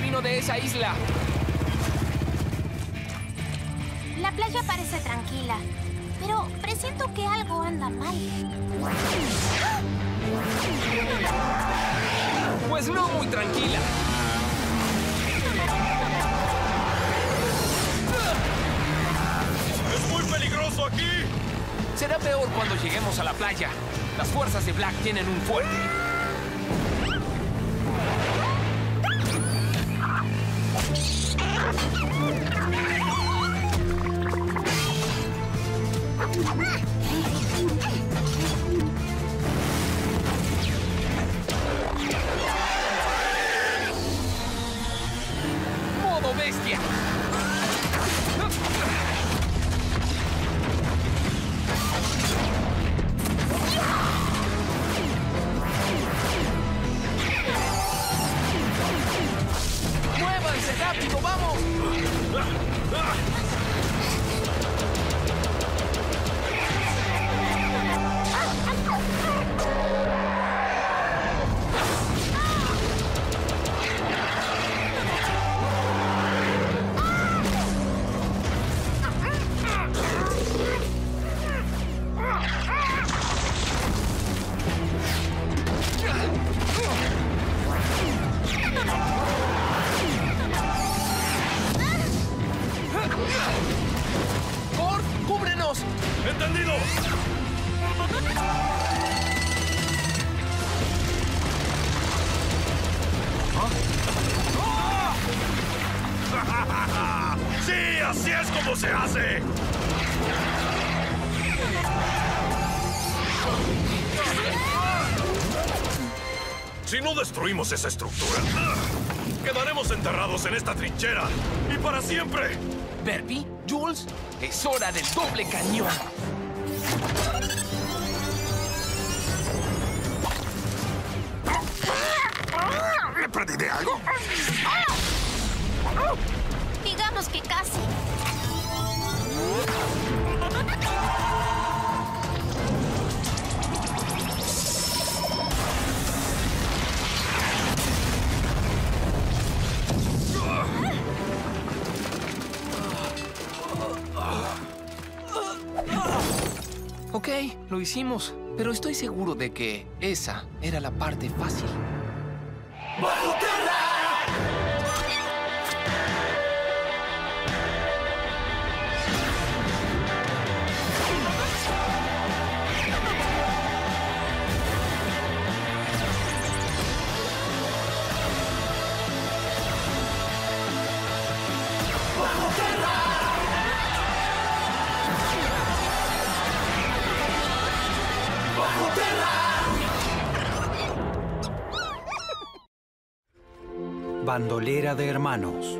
vino de esa isla. La playa parece tranquila, anda mal. Pues no muy tranquila. ¡Es muy peligroso aquí! Será peor cuando lleguemos a la playa. Las fuerzas de Black tienen un fuerte. ¡Entendido! ¡Sí! ¡Así es como se hace! Si no destruimos esa estructura, quedaremos enterrados en esta trinchera. ¡Y para siempre! Berby, Jules, es hora del doble cañón. ¿Me perdí de algo? Digamos que casi. Hicimos, pero estoy seguro de que esa era la parte fácil. Bandolera de hermanos.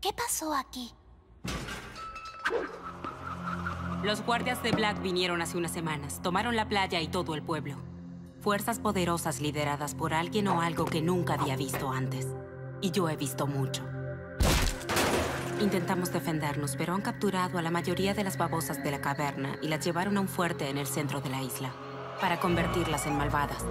¿Qué pasó aquí? Los guardias de Black vinieron hace unas semanas, tomaron la playa y todo el pueblo. Fuerzas poderosas lideradas por alguien o algo que nunca había visto antes. Y yo he visto mucho. Intentamos defendernos, pero han capturado a la mayoría de las babosas de la caverna y las llevaron a un fuerte en el centro de la isla, para convertirlas en malvadas.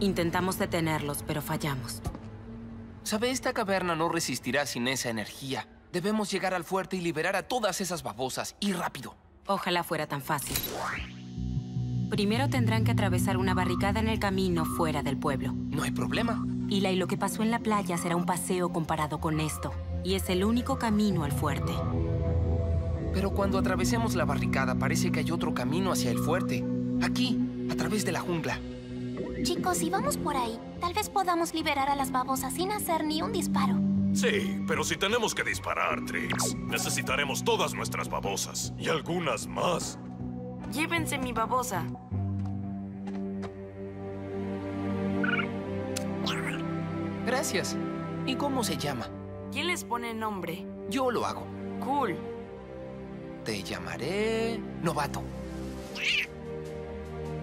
Intentamos detenerlos, pero fallamos. ¿Sabe? Esta caverna no resistirá sin esa energía. Debemos llegar al fuerte y liberar a todas esas babosas, y rápido. Ojalá fuera tan fácil. Primero tendrán que atravesar una barricada en el camino fuera del pueblo. No hay problema. Eli, lo que pasó en la playa será un paseo comparado con esto. Y es el único camino al fuerte. Pero cuando atravesemos la barricada parece que hay otro camino hacia el fuerte. Aquí, a través de la jungla. Chicos, si vamos por ahí, tal vez podamos liberar a las babosas sin hacer ni un disparo. Sí, pero si tenemos que disparar, Trix, necesitaremos todas nuestras babosas. Y algunas más. Llévense mi babosa. Gracias. ¿Y cómo se llama? ¿Quién les pone nombre? Yo lo hago. Cool. Te llamaré... Novato.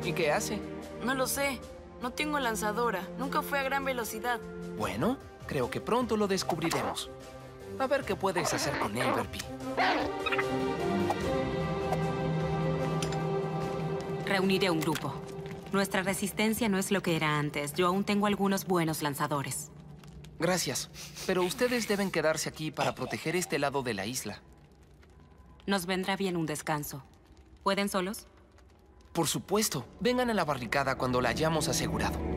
¿Y qué hace? No lo sé. No tengo lanzadora. Nunca fue a gran velocidad. Bueno, creo que pronto lo descubriremos. A ver qué puedes hacer con él, Verpi. Reuniré un grupo. Nuestra resistencia no es lo que era antes. Yo aún tengo algunos buenos lanzadores. Gracias. Pero ustedes deben quedarse aquí para proteger este lado de la isla. Nos vendrá bien un descanso. ¿Pueden solos? Por supuesto. Vengan a la barricada cuando la hayamos asegurado.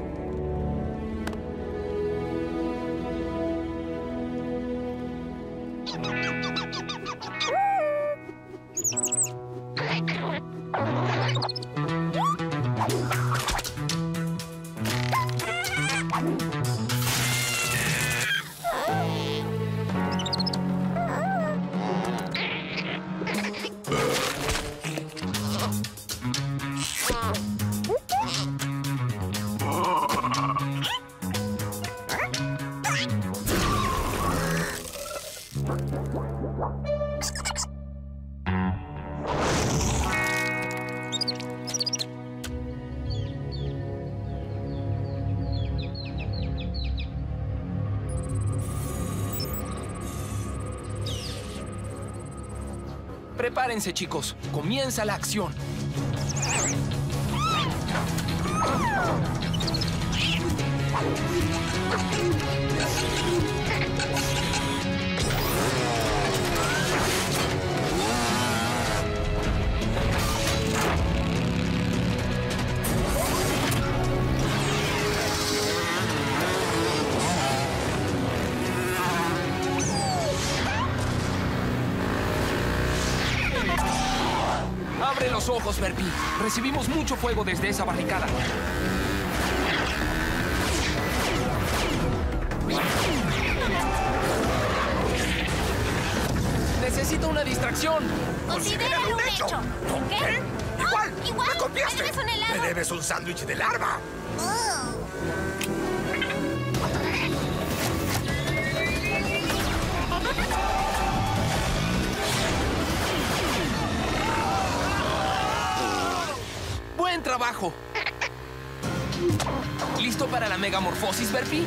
Prepárense, chicos. Comienza la acción. Abre los ojos, Verpi. Recibimos mucho fuego desde esa barricada. Necesito una distracción. Considéralo un hecho. ¿Qué? Igual, Ah, igual. me copiaste. Me debes un helado. Me debes un sándwich de larva. Buen trabajo. ¿Listo para la megamorfosis, Verpi?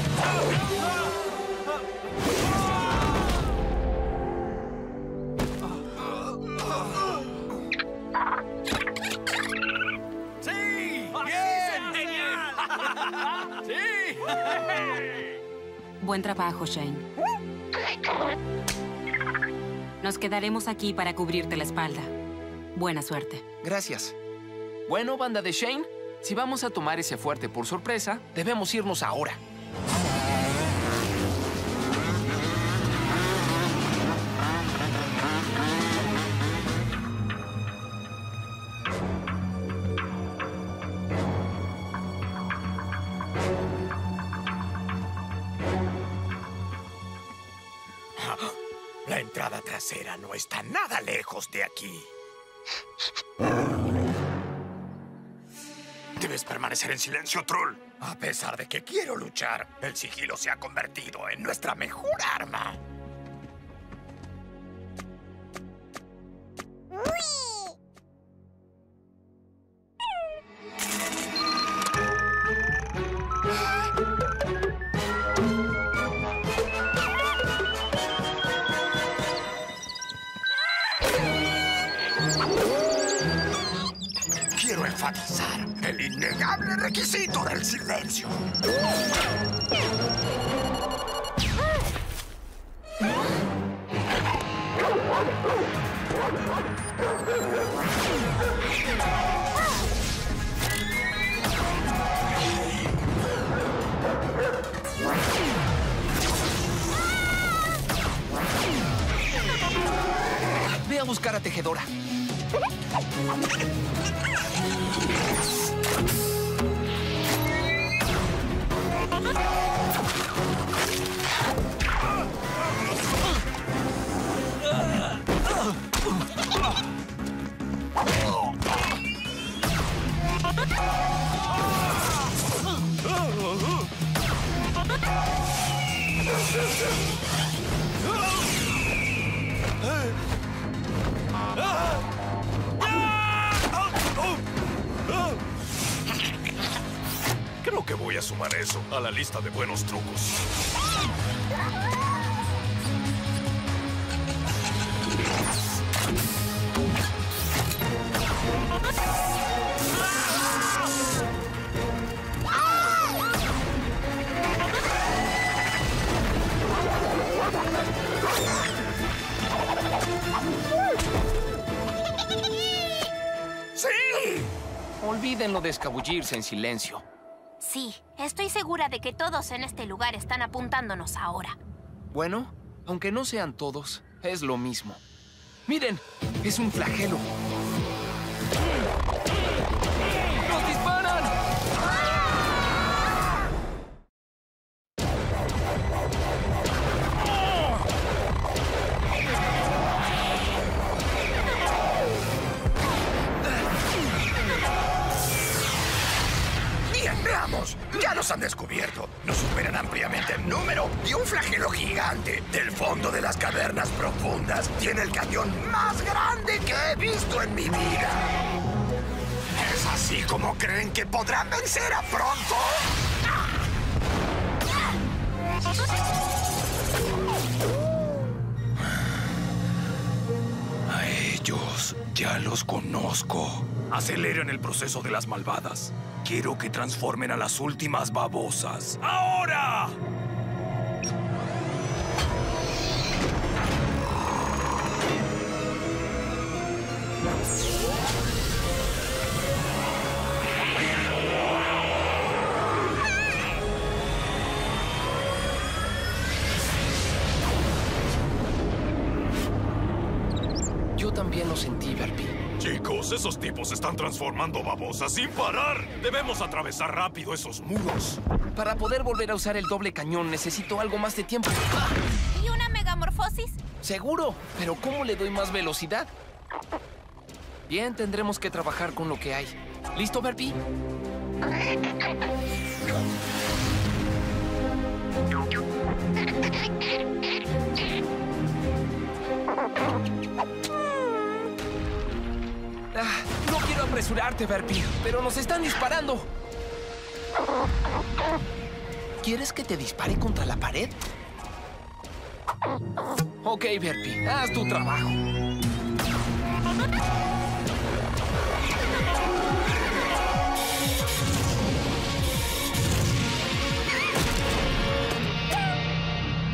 Buen trabajo, Shane. Nos quedaremos aquí para cubrirte la espalda. Buena suerte. Gracias. Bueno, banda de Shane, si vamos a tomar ese fuerte por sorpresa, debemos irnos ahora. Entrada trasera no está nada lejos de aquí. Debes permanecer en silencio, Troll. A pesar de que quiero luchar, el sigilo se ha convertido en nuestra mejor arma. Quiero enfatizar el innegable requisito del silencio. Ve a buscar a Tejedora. Creo lista de buenos trucos. ¡Sí! Olvídenlo de escabullirse en silencio. Sí, estoy segura de que todos en este lugar están apuntándonos ahora. Bueno, aunque no sean todos, es lo mismo. Miren, es un flagelo. Nos han descubierto. Nos superan ampliamente en número y un flagelo gigante del fondo de las cavernas profundas tiene el cañón más grande que he visto en mi vida. ¿Es así como creen que podrán vencer a pronto? A ellos ya los conozco. Aceleren el proceso de las malvadas. Quiero que transformen a las últimas babosas. ¡Ahora! Esos tipos están transformando babosas sin parar. Debemos atravesar rápido esos muros. Para poder volver a usar el doble cañón necesito algo más de tiempo. ¡Ah! ¿Y una megamorfosis? Seguro, pero ¿cómo le doy más velocidad? Bien, tendremos que trabajar con lo que hay. ¿Listo, Berpy? Apresurarte, pero nos están disparando. ¿Quieres que te dispare contra la pared? Ok, Berpy, haz tu trabajo.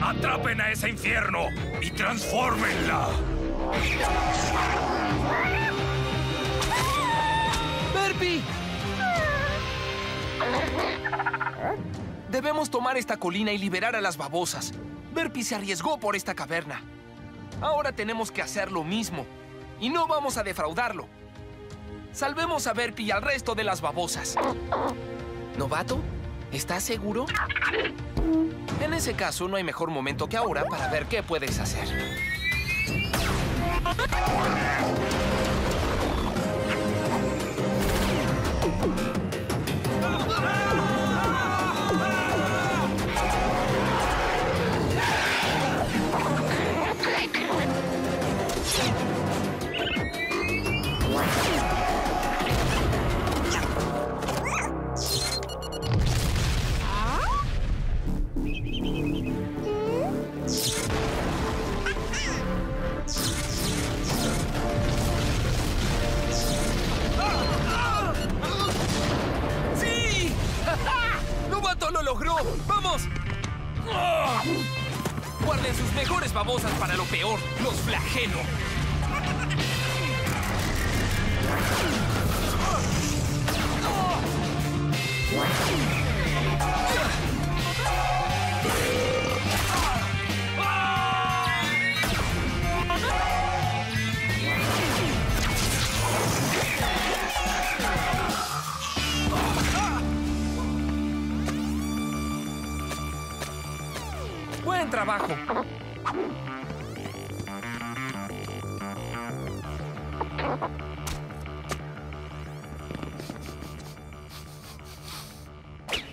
¡Atrapen a ese infierno y transfórmenla! Debemos tomar esta colina y liberar a las babosas. Berpy se arriesgó por esta caverna. Ahora tenemos que hacer lo mismo. Y no vamos a defraudarlo. Salvemos a Berpy y al resto de las babosas. ¿Novato? ¿Estás seguro? En ese caso, no hay mejor momento que ahora para ver qué puedes hacer.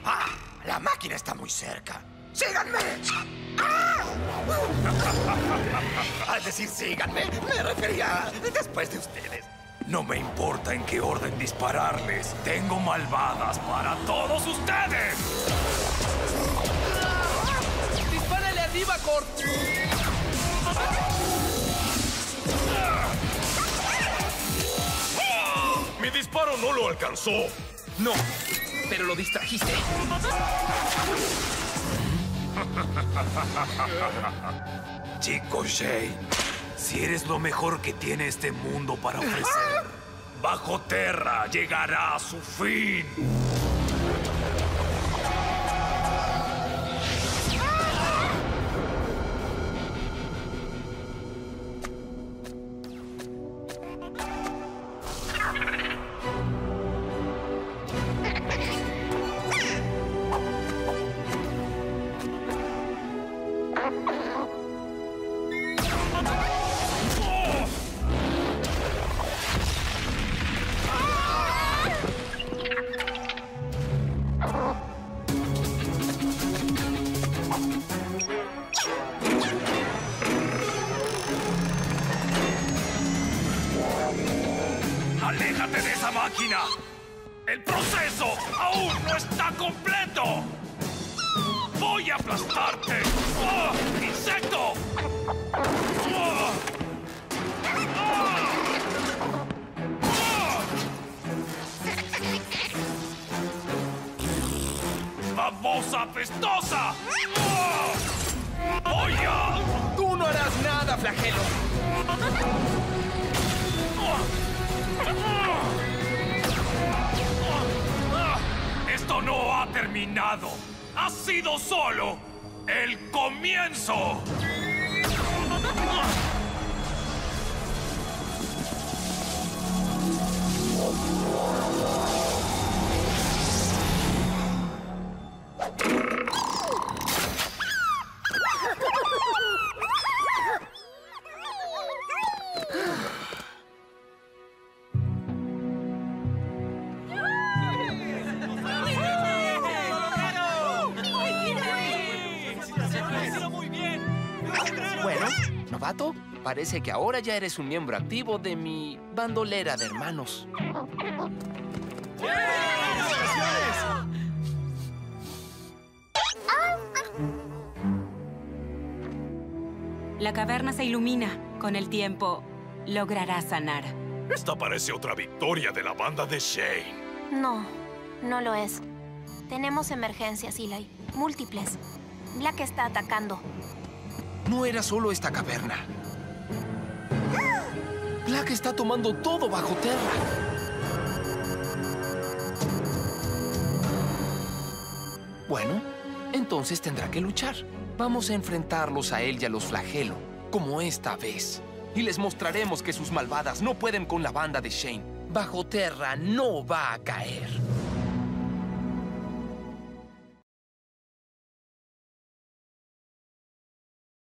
¡Ah! La máquina está muy cerca. ¡Síganme! ¡Ah! Al decir síganme, me refería después de ustedes. No me importa en qué orden dispararles. Tengo malvadas para todos ustedes. ¡Dispárale arriba, Cort! Mi disparo no lo alcanzó. No, pero lo distrajiste. Chico Shane, si eres lo mejor que tiene este mundo para ofrecer, Bajo Terra llegará a su fin. Apestosa! ¡Ah! ¡Oye! ¡Tú no harás nada, flagelo! Esto no ha terminado. Ha sido solo el comienzo. Parece que ahora ya eres un miembro activo de mi bandolera de hermanos. La caverna se ilumina. Con el tiempo, logrará sanar. Esta parece otra victoria de la banda de Shane. No, no lo es. Tenemos emergencias, Eli. Múltiples. Black está atacando. No era solo esta caverna. Black está tomando todo bajo tierra. Bueno, entonces tendrá que luchar. Vamos a enfrentarlos a él y a los flagelo, como esta vez. Y les mostraremos que sus malvadas no pueden con la banda de Shane. Bajo tierra no va a caer.